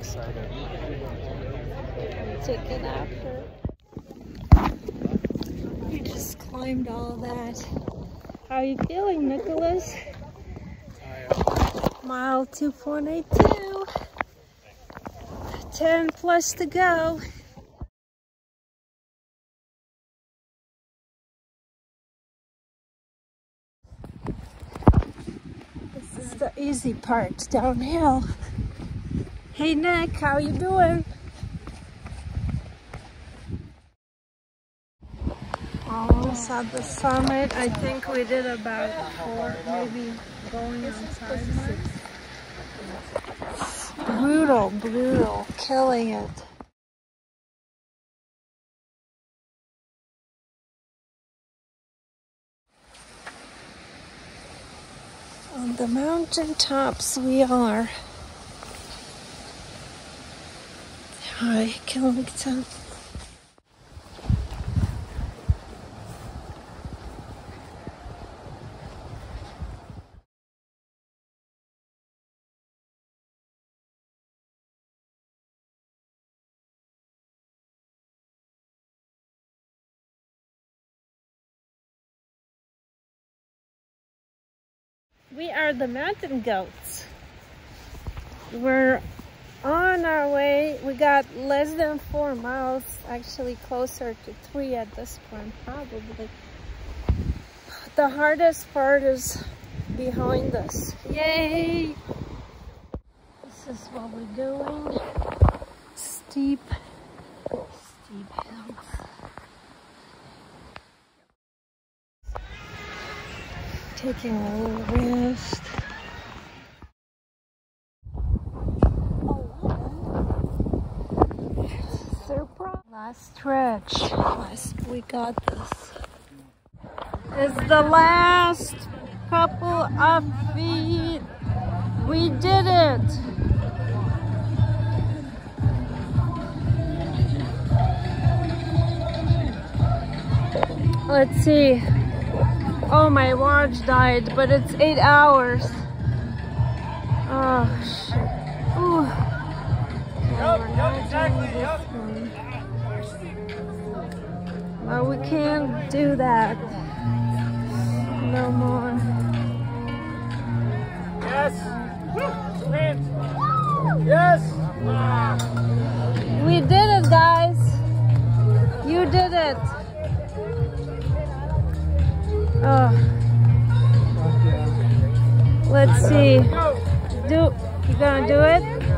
excited. Take it after. We just climbed all that. How are you feeling, Nicholas? Mile 2.82. 10 plus to go. This is the easy part downhill. Hey Nick, how you doing? Almost at the summit. I think we did about four, maybe going on miles. Brutal, brutal, killing it. On the mountain tops we are. Hi, Killington. We are the mountain goats. We're on our way. We got less than four miles, actually closer to three at this point, probably. The hardest part is behind us. Yay! This is what we're doing. Steep, steep hills. Taking a little rest. Last stretch. Last we got this. It's the last couple of feet. We did it. Let's see. Oh, my watch died, but it's eight hours. Oh, shit. Ooh. Yep, yep, exactly, yep. But we can't do that. No more. Yes. Woo. Yes. We did it, guys. You did it. Oh. Let's see. Do you gonna do it?